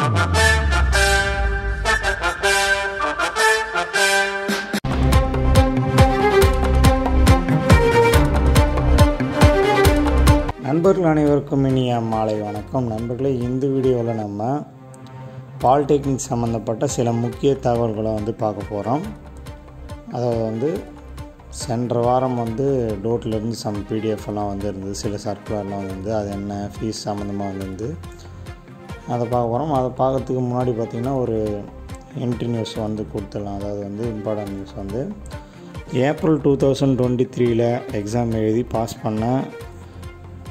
நண்பர்கள் அனைவருக்கும் இனிய மாலை வணக்கம். நண்பர்களே இந்த வீடியோவில் நம்ம பாலிடெக்னிக் சம்மந்தப்பட்ட சில முக்கிய தகவல்களை வந்து பார்க்க போகிறோம் அதாவது வந்து சென்ற வாரம் வந்து டோட்லேருந்து சம் பிடிஎஃப் எல்லாம் வந்து இருந்தது. சில சர்க்குலர்லாம் வந்து அது என்ன ஃபீஸ் சம்மந்தமாக வந்து அதை பார்க்க போகிறோம் அதை பார்க்கறதுக்கு முன்னாடி பார்த்திங்கன்னா ஒரு என்ட்ரி நியூஸ் வந்து கொடுத்துடலாம். அதாவது வந்து இம்பார்ட்டன்ட் நியூஸ் வந்து ஏப்ரல் டூ தௌசண்ட் டுவெண்ட்டி த்ரீயில் எக்ஸாம் எழுதி பாஸ் பண்ண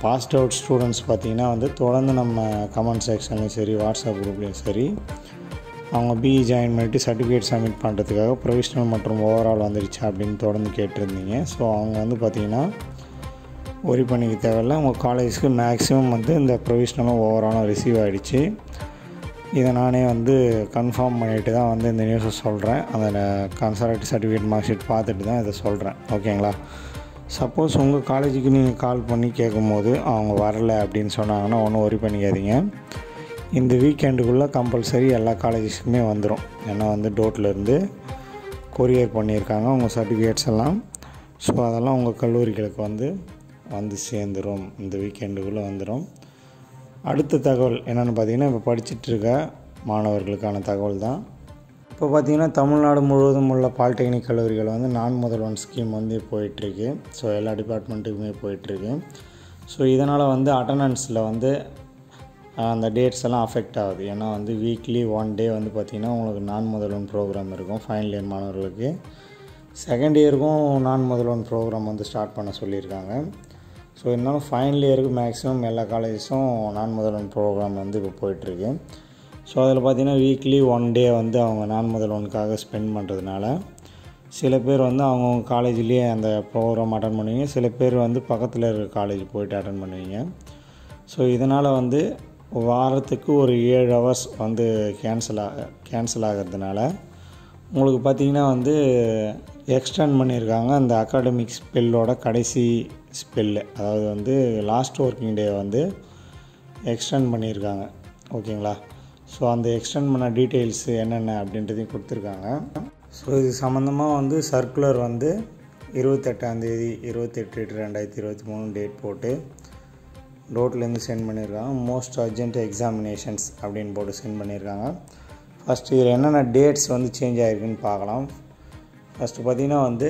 பாஸ்ட் அவுட் ஸ்டூடெண்ட்ஸ் பார்த்திங்கன்னா வந்து தொடர்ந்து நம்ம கமெண்ட் செக்ஷன்லேயும் சரி வாட்ஸ்அப் குரூப்லேயும் சரி அவங்க பிஇ ஜாயின் பண்ணிவிட்டு சர்டிஃபிகேட் சப்மிட் பண்ணுறதுக்காக ப்ரொவிஷ்னல் மற்றும் ஓவரால் வந்துருச்சு அப்படின்னு தொடர்ந்து கேட்டிருந்தீங்க. ஸோ அவங்க வந்து பார்த்திங்கன்னா ஒரி பண்ணிக்க தேவையில்ல. உங்கள் காலேஜ்க்கு மேக்ஸிமம் வந்து இந்த ப்ரொவிஷ்னலும் ஓவராலும் ரிசீவ் ஆகிடுச்சு இதை நானே வந்து கன்ஃபார்ம் பண்ணிவிட்டு தான் வந்து இந்த நியூஸை சொல்கிறேன் அதில் கன்சல்ட் சர்டிஃபிகேட் மார்க் ஷீட் பார்த்துட்டு தான் இதை சொல்கிறேன் ஓகேங்களா சப்போஸ் உங்கள் காலேஜுக்கு நீங்கள் கால் பண்ணி கேட்கும்போது அவங்க வரல அப்படின்னு சொன்னாங்கன்னா ஒன்றும் ஒரி பண்ணிக்காதீங்க. இந்த வீக்கெண்டுக்குள்ளே கம்பல்சரி எல்லா காலேஜஸ்க்குமே வந்துடும் ஏன்னா வந்து டோட்லேருந்து கொரியர் பண்ணியிருக்காங்க உங்கள் சர்டிஃபிகேட்ஸ் எல்லாம். ஸோ அதெல்லாம் உங்கள் கல்லூரிகளுக்கு வந்து வந்து சேர்ந்துடும் இந்த வீக்கெண்டுக்குள்ளே வந்துடும் அடுத்த தகவல் என்னென்னு பார்த்தீங்கன்னா இப்போ படிச்சுட்ருக்க மாணவர்களுக்கான தகவல் தான் இப்போ பார்த்திங்கன்னா தமிழ்நாடு முழுவதும் உள்ள பாலிடெக்னிக் கல்லூரிகள் வந்து நான் முதல்வன் ஸ்கீம் வந்து போயிட்டுருக்கு ஸோ எல்லா டிபார்ட்மெண்ட்டுக்குமே போயிட்டுருக்கு ஸோ இதனால் வந்து அட்டண்டன்ஸில் வந்து அந்த டேட்ஸ் எல்லாம் அஃபெக்ட் ஆகுது. ஏன்னா வந்து வீக்லி ஒன் டே வந்து பார்த்திங்கன்னா உங்களுக்கு நான் முதல்வன் ப்ரோக்ராம் இருக்கும் ஃபைனல் இயர் மாணவர்களுக்கு. செகண்ட் இயருக்கும் நான் முதல்வன் ப்ரோக்ராம் வந்து ஸ்டார்ட் பண்ண சொல்லியிருக்காங்க. ஸோ இருந்தாலும் ஃபைனல் இயருக்கு மேக்ஸிமம் எல்லா காலேஜஸும் நான் முதல்வன் ப்ரோக்ராம் வந்து இப்போ போயிட்டுருக்கு. ஸோ அதில் பார்த்திங்கன்னா வீக்லி ஒன் டே வந்து அவங்க நான் முதல்வனுக்காக ஸ்பெண்ட் பண்ணுறதுனால சில பேர் வந்து அவங்கவுங்க காலேஜ்லேயே அந்த ப்ரோக்ராம் அட்டன் பண்ணுவீங்க. சில பேர் வந்து பக்கத்தில் இருக்கிற காலேஜ் போயிட்டு அட்டன் பண்ணுவீங்க. ஸோ இதனால் வந்து வாரத்துக்கு ஒரு ஏழு ஹவர்ஸ் வந்து கேன்சல் ஆக கேன்சல் ஆகிறதுனால உங்களுக்கு பார்த்திங்கன்னா வந்து எக்ஸ்டெண்ட் பண்ணியிருக்காங்க. அந்த அகாடமிக் ஸ்பெல்லோட கடைசி ஸ்பெல்லு அதாவது வந்து லாஸ்ட் ஒர்க்கிங் டே வந்து எக்ஸ்டெண்ட் பண்ணியிருக்காங்க. ஓகேங்களா? ஸோ அந்த எக்ஸ்டெண்ட் பண்ண டீட்டெயில்ஸு என்னென்ன அப்படின்றதையும் கொடுத்துருக்காங்க. ஸோ இது சம்மந்தமாக வந்து சர்க்குலர் வந்து இருபத்தெட்டாந்தேதி இருபத்தெட்டு எட்டு ரெண்டாயிரத்தி இருபத்தி மூணு டேட் போட்டு ரோட்லேருந்து சென்ட் பண்ணியிருக்காங்க. மோஸ்ட் அர்ஜென்ட் எக்ஸாமினேஷன்ஸ் அப்படின்னு போட்டு சென்ட் பண்ணியிருக்காங்க. ஃபஸ்ட்டு இதில் என்னென்ன டேட்ஸ் வந்து சேஞ்ச் ஆகிருக்குன்னு பார்க்கலாம். ஃபஸ்ட்டு பார்த்திங்கன்னா வந்து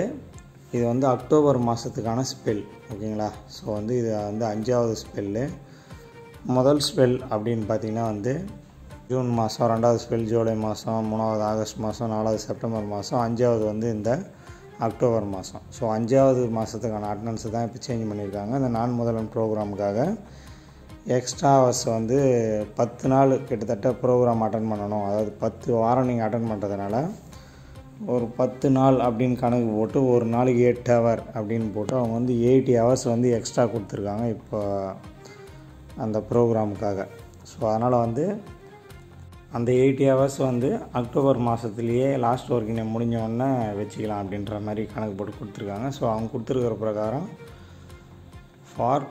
இது வந்து அக்டோபர் மாதத்துக்கான ஸ்பெல் ஓகேங்களா? ஸோ வந்து இது வந்து அஞ்சாவது ஸ்பெல்லு முதல் ஸ்பெல் அப்படின்னு பார்த்திங்கன்னா வந்து ஜூன் மாதம் ரெண்டாவது ஸ்பெல் ஜூலை மாதம் மூணாவது ஆகஸ்ட் மாதம் நாலாவது செப்டம்பர் மாதம் அஞ்சாவது வந்து இந்த அக்டோபர் மாதம் ஸோ அஞ்சாவது மாதத்துக்கான அட்டண்டன்ஸ் தான் இப்போ சேஞ்ச் பண்ணியிருக்காங்க. இந்த நான் முதல்வன் ப்ரோக்ராமுக்காக எக்ஸ்ட்ரா ஹவர்ஸ் வந்து பத்து நாள் கிட்டத்தட்ட ப்ரோக்ராம் அட்டன் பண்ணணும். அதாவது பத்து வாரம் நீங்கள் அட்டன் பண்ணுறதுனால ஒரு பத்து நாள் அப்படின்னு கணக்கு போட்டு ஒரு நாளைக்கு எட்டு ஹவர் அப்படின்னு போட்டு அவங்க வந்து எயிட்டி ஹவர்ஸ் வந்து எக்ஸ்ட்ரா கொடுத்துருக்காங்க இப்போ அந்த ப்ரோக்ராமுக்காக ஸோ அதனால் வந்து அந்த எயிட்டி ஹவர்ஸ் வந்து அக்டோபர் மாதத்துலேயே லாஸ்ட் ஒர்க்கிங் முடிஞ்சோடனே வச்சுக்கலாம் அப்படின்ற மாதிரி கணக்கு போட்டு கொடுத்துருக்காங்க. ஸோ அவங்க கொடுத்துருக்கிற பிரகாரம் for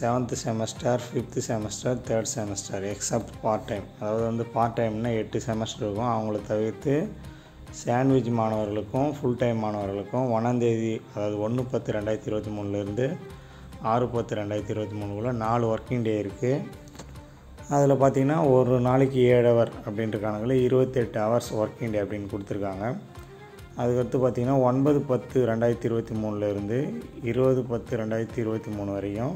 seventh semester fifth semester third semester except part time அதாவது வந்து பார்ட் டைம்னா எட்டு செமஸ்டர் இருக்கும். அவங்கள தவிர்த்து சாண்ட்விச் மாணவர்களுக்கும் ஃபுல் டைம் மாணவர்களுக்கும் ஒன்றாந்தேதி அதாவது ஒன்று பத்து ரெண்டாயிரத்தி இருபத்தி மூணுலேருந்து ஆறு பத்து ரெண்டாயிரத்தி இருபத்தி மூணுக்குள்ளே நாலு ஒர்க்கிங் டே இருக்குது அதில் பார்த்திங்கன்னா ஒரு நாளைக்கு ஏழு ஹவர் அப்படின்ற இருக்கானுங்களே இருபத்தெட்டு ஹவர்ஸ் ஒர்க்கிங் டே அப்படின்னு கொடுத்துருக்காங்க. அதுக்கடுத்து பார்த்திங்கன்னா ஒன்பது பத்து ரெண்டாயிரத்தி இருபத்தி மூணுலேருந்து இருபது பத்து ரெண்டாயிரத்தி இருபத்தி மூணு வரையும்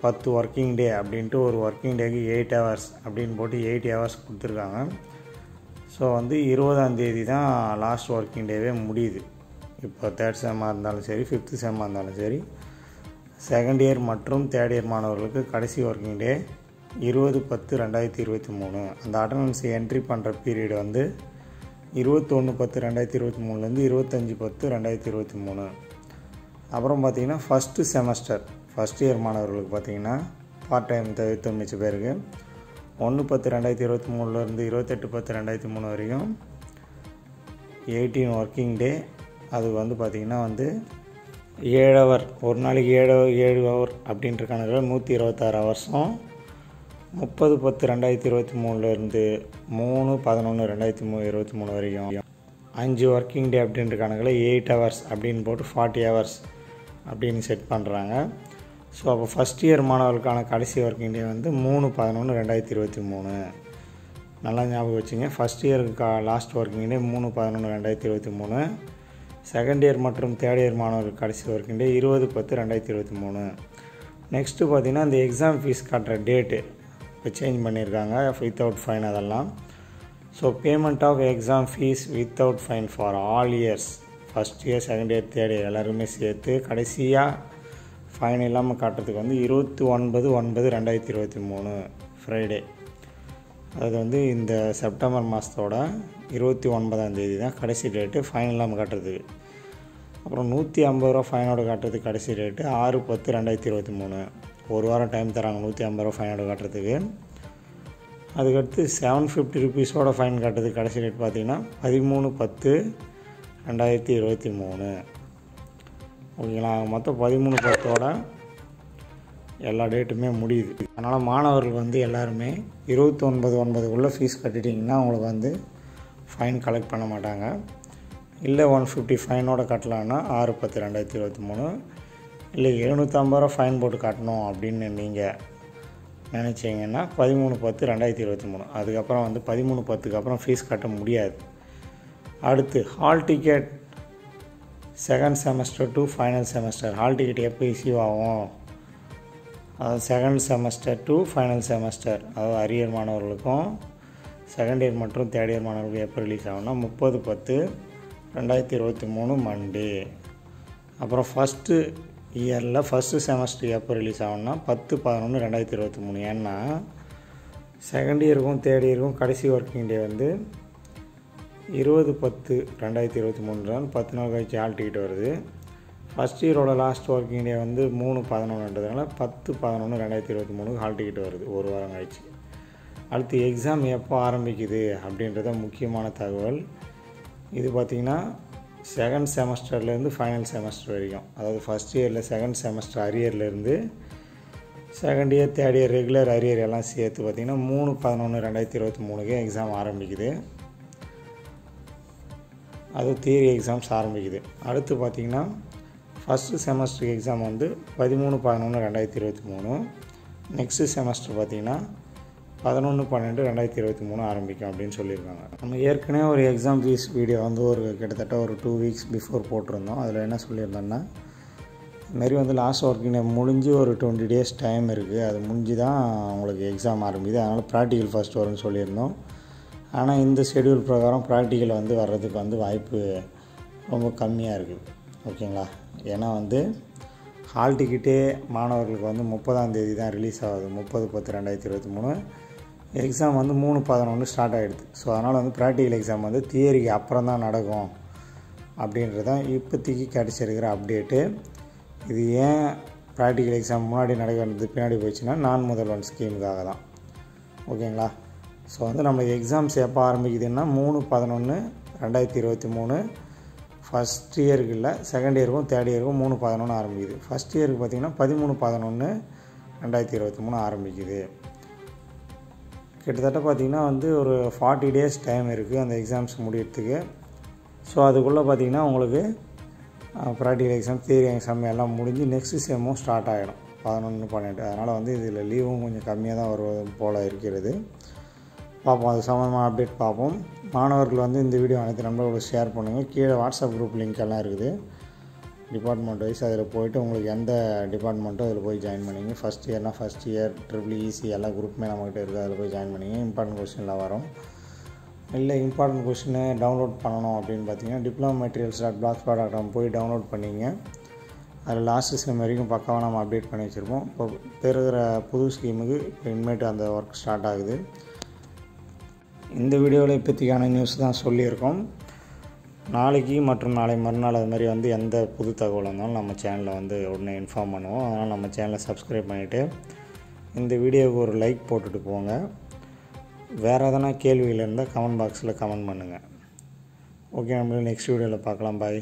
பத்து ஒர்க்கிங் டே அப்படின்ட்டு ஒரு ஒர்க்கிங் டேக்கு எயிட் ஹவர்ஸ் அப்படின்னு போட்டு எயிட்டி ஹவர்ஸ் கொடுத்துருக்காங்க. ஸோ வந்து இருபதாந்தேதி தான் லாஸ்ட் ஒர்க்கிங் டேவே முடியுது. இப்போ தேர்ட் செம்மாக இருந்தாலும் சரி ஃபிஃப்த்து செம்மாக இருந்தாலும் சரி செகண்ட் இயர் மற்றும் தேர்ட் இயர் மாணவர்களுக்கு கடைசி ஒர்க்கிங் டே இருபது பத்து ரெண்டாயிரத்தி இருபத்தி மூணு. அந்த அட்டண்டன்ஸ் என்ட்ரி பண்ணுற பீரியட் வந்து இருபத்தொன்று பத்து ரெண்டாயிரத்தி இருபத்தி மூணுலேருந்து இருபத்தஞ்சி பத்து ரெண்டாயிரத்தி இருபத்தி மூணு. அப்புறம் பார்த்திங்கன்னா ஃபஸ்ட்டு செமஸ்டர் ஃபஸ்ட் இயர் மாணவர்களுக்கு பார்த்திங்கன்னா பார்ட் டைம் தவிர்த்து மிச்ச பேருக்கு. ஒன்று பத்து ரெண்டாயிரத்தி இருபத்தி மூணுலேருந்து இருபத்தெட்டு பத்து ரெண்டாயிரத்தி மூணு வரைக்கும் எயிட்டீன் ஒர்க்கிங் டே அது வந்து பார்த்திங்கன்னா வந்து ஏழு ஹவர் ஒரு நாளைக்கு ஏழு ஏழு ஹவர் அப்படின்ற கணக்கில் நூற்றி இருபத்தாறு ஹவர்ஸும் முப்பது பத்து ரெண்டாயிரத்தி இருபத்தி மூணுலேருந்து மூணு பதினொன்று ரெண்டாயிரத்தி மூணு இருபத்தி மூணு வரைக்கும் அஞ்சு ஒர்க்கிங் டே அப்படின்ற கணக்கில் எயிட் ஹவர்ஸ் அப்படின்னு போட்டு ஃபார்ட்டி ஹவர்ஸ் அப்படின்னு செட் பண்ணுறாங்க ஸோ அப்போ ஃபஸ்ட் இயர் மாணவர்களுக்கான கடைசி ஒர்க்கிங் டே வந்து மூணு பதினொன்று ரெண்டாயிரத்தி இருபத்தி மூணு. நல்லா ஞாபகம் வச்சுங்க. ஃபஸ்ட் இயருக்கு கா லாஸ்ட் ஒர்க்கிங் டே மூணு பதினொன்று ரெண்டாயிரத்தி இருபத்தி மூணு. செகண்ட் இயர் மற்றும் தேர்ட் இயர் மாணவர்கள் கடைசி ஒர்க்கிங் டே இருபது பத்து ரெண்டாயிரத்தி இருபத்தி மூணு. நெக்ஸ்ட்டு பார்த்திங்கன்னா அந்த எக்ஸாம் ஃபீஸ் கட்டுற டேட்டு இப்போ சேஞ்ச் பண்ணியிருக்காங்க. வித்தவுட் ஃபைன் அதெல்லாம். So payment of exam fees without fine for all years first year second year third year எல்லாருமே சேர்த்து கடைசியாக ஃபைன் இல்லாமல் காட்டுறதுக்கு வந்து இருபத்தி ஒன்பது ஒன்பது ரெண்டாயிரத்தி இருபத்தி மூணு ஃப்ரைடே அது வந்து இந்த செப்டம்பர் மாதத்தோட இருபத்தி ஒன்பதாம் தேதி தான் கடைசி டேட்டு ஃபைன் இல்லாமல் காட்டுறதுக்கு. அப்புறம் நூற்றி ஐம்பது ரூபா ஃபைனோட காட்டுறதுக்கு கடைசி டேட்டு ஆறு பத்து ரெண்டாயிரத்தி இருபத்தி மூணு. ஒரு வாரம் டைம் தராங்க நூற்றி ஐம்பது ரூபா ஃபைனோட காட்டுறதுக்கு. அதுக்கடுத்து செவன் ஃபிஃப்டி ருபீஸோட ஃபைன் காட்டுறதுக்கு கடைசி டேட் பார்த்திங்கன்னா பதிமூணு பத்து ரெண்டாயிரத்தி இருபத்தி மூணு. ஓகேங்களா? மொத்தம் பதிமூணு பத்தோட எல்லா டேட்டுமே முடியுது. அதனால் மாணவர்கள் வந்து எல்லாருமே இருபத்தொன்பது ஒன்பதுக்குள்ளே ஃபீஸ் கட்டிட்டிங்கன்னா அவங்களுக்கு வந்து ஃபைன் கலெக்ட் பண்ண மாட்டாங்க. இல்லை ஒன் ஃபிஃப்டி ஃபைனோட கட்டலான்னா ஆறு பத்து ரெண்டாயிரத்தி இருபத்தி மூணு. இல்லை எழுநூற்றம்பது ரூபா ஃபைன் போட்டு கட்டணும் அப்படின்னு நீங்கள் நினச்சிங்கன்னா பதிமூணு பத்து ரெண்டாயிரத்தி இருபத்தி மூணு. அதுக்கப்புறம் வந்து பதிமூணு பத்துக்கு அப்புறம் ஃபீஸ் கட்ட முடியாது. அடுத்து hall ticket second semester to final semester hall ticket எப்போ இஷ்யூ ஆகும்? அதாவது second semester to final semester அதாவது அரியர் மாணவர்களுக்கும் செகண்ட் இயர் மற்றும் தேர்ட் இயர் மாணவர்களுக்கும் எப்போ ரிலீஸ் ஆகும்னா முப்பது பத்து ரெண்டாயிரத்தி இருபத்தி மூணு மண்டே அப்புறம் ஃபஸ்ட்டு இயரில் ஃபஸ்ட்டு செமஸ்டர் எப்போ ரிலீஸ் ஆகும்னா பத்து பதினொன்று ரெண்டாயிரத்தி இருபத்தி மூணு. ஏன்னா செகண்ட் இயருக்கும் தேர்ட் இயருக்கும் கடைசி ஒர்க்கிங் டே வந்து இருபது பத்து ரெண்டாயிரத்தி இருபத்தி மூணு தான் பத்து நாள் கழிச்சு ஹால் டிக்கெட் வருது ஃபஸ்ட் இயரோட லாஸ்ட் ஒர்க்கிங் டே வந்து மூணு பதினொன்றுன்றதுனால பத்து பதினொன்று ரெண்டாயிரத்தி இருபத்தி மூணுக்கு ஹால் டிக்கெட் வருது. ஒரு வாரம் கழிச்சு. அடுத்து எக்ஸாம் எப்போ ஆரம்பிக்குது அப்படின்றத முக்கியமான தகவல். இது பார்த்திங்கன்னா செகண்ட் செமஸ்டர்லேருந்து ஃபைனல் செமஸ்டர் வரைக்கும். அதாவது ஃபஸ்ட் இயரில் second semester அரியர்லேருந்து second year third year regular arrear எல்லாம் சேர்த்து பார்த்திங்கன்னா மூணு பதினொன்று ரெண்டாயிரத்தி இருபத்தி மூணுக்கு எக்ஸாம் ஆரம்பிக்குது. அது தியரி எக்ஸாம்ஸ் ஆரம்பிக்குது. அடுத்து பார்த்திங்கன்னா ஃபஸ்ட்டு செமஸ்டர் எக்ஸாம் வந்து பதிமூணு பதினொன்று ரெண்டாயிரத்தி இருபத்தி மூணு. நெக்ஸ்ட்டு செமஸ்டர் பார்த்திங்கன்னா பதினொன்று பன்னெண்டு ரெண்டாயிரத்தி இருபத்தி மூணு ஆரம்பிக்கும் அப்படின்னு சொல்லியிருக்காங்க. நம்ம ஏற்கனவே ஒரு எக்ஸாம் ஃபீஸ் வீடியோ வந்து ஒரு கிட்டத்தட்ட ஒரு டூ வீக்ஸ் பிஃபோர் போட்டிருந்தோம். அதில் என்ன சொல்லியிருந்தோன்னா இதுமாரி வந்து லாஸ்ட் ஒர்க்கிங் முடிஞ்சு ஒரு டுவெண்ட்டி டேஸ் டைம் இருக்குது அது முடிஞ்சு தான் உங்களுக்கு எக்ஸாம் ஆரம்பிக்குது. அதனால் ப்ராக்டிக்கல் ஃபஸ்ட் வரும்னு சொல்லியிருந்தோம். ஆனால் இந்த ஷெடியூல் பிரகாரம் ப்ராக்டிக்கல் வந்து வர்றதுக்கு வந்து வாய்ப்பு ரொம்ப கம்மியாக இருக்குது ஓகேங்களா? ஏன்னா வந்து ஹால் டிக்கெட்டே மாணவர்களுக்கு வந்து முப்பதாம் தேதி தான் ரிலீஸ் ஆகுது. முப்பது பத்து ரெண்டாயிரத்தி இருபத்தி மூணு. எக்ஸாம் வந்து மூணு பதினொன்று ஸ்டார்ட் ஆகிடுது ஸோ அதனால் வந்து ப்ராக்டிக்கல் எக்ஸாம் வந்து தியரிக்கு அப்புறம் தான் நடக்கும் அப்படின்றது தான் இப்போதைக்கு கிடச்சிருக்கிற அப்டேட்டு இது ஏன் ப்ராக்டிக்கல் எக்ஸாம் முன்னாடி நடக்கிறது பின்னாடி போயிடுச்சுன்னா நான் முதல்வன் ஸ்கீமுக்காக தான். ஓகேங்களா? ஸோ வந்து நம்ம எக்ஸாம்ஸ் எப்போ ஆரம்பிக்குதுன்னா மூணு பதினொன்று ரெண்டாயிரத்தி இருபத்தி மூணு. ஃபஸ்ட் இயருக்கு இல்லை செகண்ட் இயருக்கும் தேர்ட் இயருக்கும் மூணு பதினொன்று ஆரம்பிக்குது. ஃபஸ்ட் இயருக்கு பார்த்திங்கன்னா பதிமூணு பதினொன்று ரெண்டாயிரத்தி இருபத்தி மூணு ஆரம்பிக்குது. கிட்டத்தட்ட பார்த்திங்கன்னா வந்து ஒரு ஃபார்ட்டி டேஸ் டைம் இருக்குது அந்த எக்ஸாம்ஸ் முடியறதுக்கு. ஸோ அதுக்குள்ளே பார்த்திங்கன்னா உங்களுக்கு ப்ராக்டிக்கல் எக்ஸாம் தியரி எக்ஸாம் எல்லாம் முடிஞ்சு நெக்ஸ்ட் செம்மும் ஸ்டார்ட் ஆகிடும் பதினொன்று பன்னெண்டு. அதனால் வந்து இதில் லீவும் கொஞ்சம் கம்மியாக தான் வருவது போல் இருக்கிறது. பார்ப்போம். அது சம்மந்தமாக அப்டேட் பார்ப்போம். மாணவர்கள் வந்து இந்த வீடியோ அனைத்து நண்பர்களுக்கு ஷேர் பண்ணுங்கள் கீழே வாட்ஸ்அப் குரூப் லிங்க் எல்லாம் இருக்குது. டிபார்ட்மெண்ட் வைஸ் அதில் போய்ட்டு உங்களுக்கு எந்த டிபார்ட்மெண்ட்டோ அதில் போய் ஜாயின் பண்ணிங்க ஃபஸ்ட் இயர்னால் ஃபஸ்ட் இயர் ட்ரிபிள் இசி எல்லா குரூப்புமே நம்மகிட்ட இருக்குது அதில் போய் ஜாயின் பண்ணிங்க இம்பார்ட்டன்ட் கொஸ்டின்லாம் வரும். இல்லை இம்பார்ட்டன்ட் கொஸ்டினை டவுன்லோட் பண்ணணும் அப்படின்னு பார்த்தீங்கன்னா diploma materials dot blogspot dot com போய் டவுன்லோட் பண்ணிங்க. அதில் லாஸ்ட் ஸ்கீம் வரைக்கும் பக்காவாக நம்ம அப்டேட் பண்ணி வச்சுருப்போம். இப்போ பெறுகிற புது ஸ்கீமுக்கு இப்போ இனிமேட்டு அந்த ஒர்க் ஸ்டார்ட் ஆகுது. இந்த வீடியோவில் இப்போத்திக்கான நியூஸ் தான் சொல்லியிருக்கோம். நாளைக்கு மற்றும் நாளை மறுநாள் அது மாதிரி வந்து எந்த புது தகவல் இருந்தாலும் நம்ம சேனலில் வந்து உடனே இன்ஃபார்ம் பண்ணுவோம். அதனால் நம்ம சேனலை சப்ஸ்கிரைப் பண்ணிவிட்டு இந்த வீடியோவுக்கு ஒரு லைக் போட்டுட்டு போங்க. வேறு எதனா கேள்விகள் இருந்தால் கமெண்ட் பாக்ஸில் கமெண்ட் பண்ணுங்கள் ஓகே நம்மளும் நெக்ஸ்ட் வீடியோவில் பார்க்கலாம். பாய்